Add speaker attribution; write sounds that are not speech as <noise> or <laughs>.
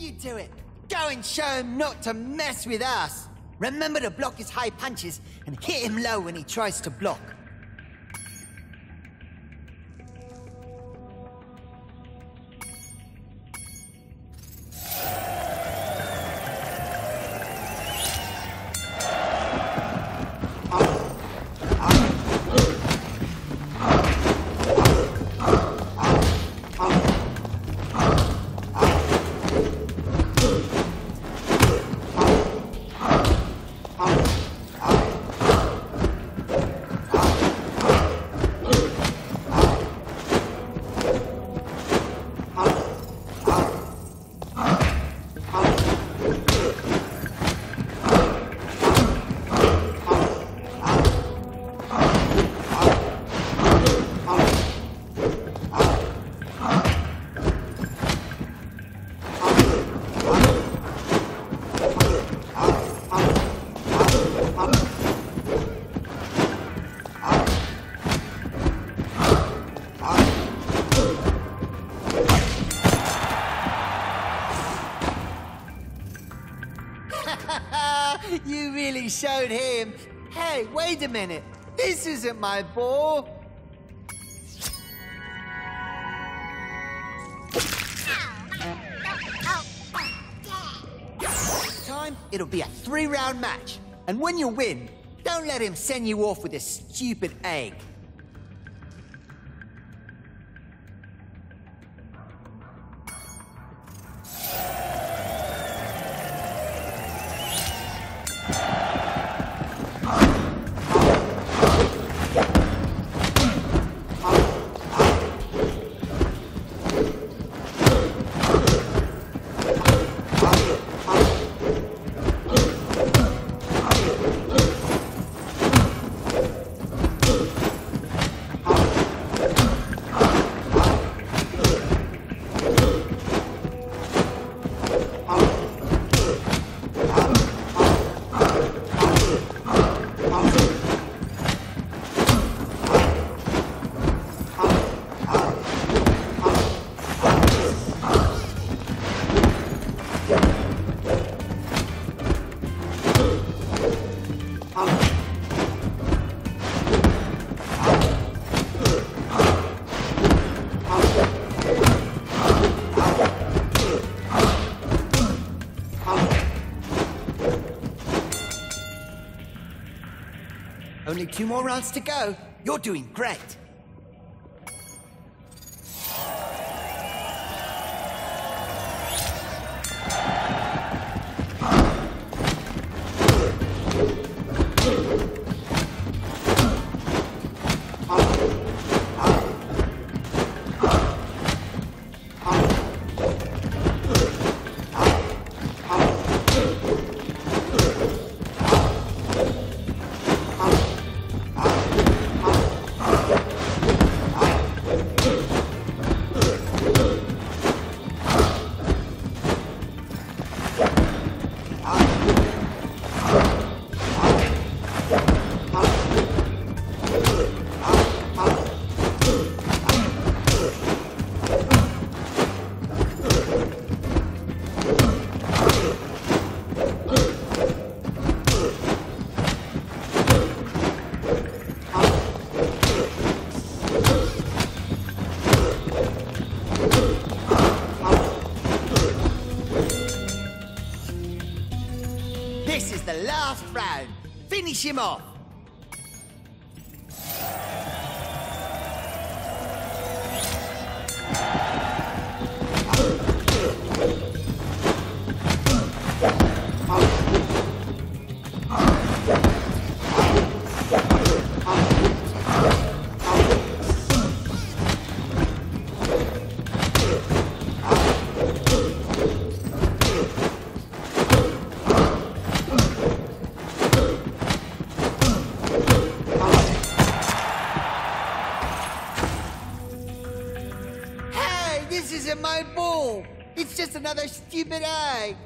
Speaker 1: you to it. Go and show him not to mess with us. Remember to block his high punches and hit him low when he tries to block. <laughs> you really showed him. Hey, wait a minute. This isn't my ball. Time, it'll be a three-round match. And when you win, don't let him send you off with a stupid egg. Only two more rounds to go. You're doing great. Last round. Finish him off. Isn't my ball. It's just another stupid egg.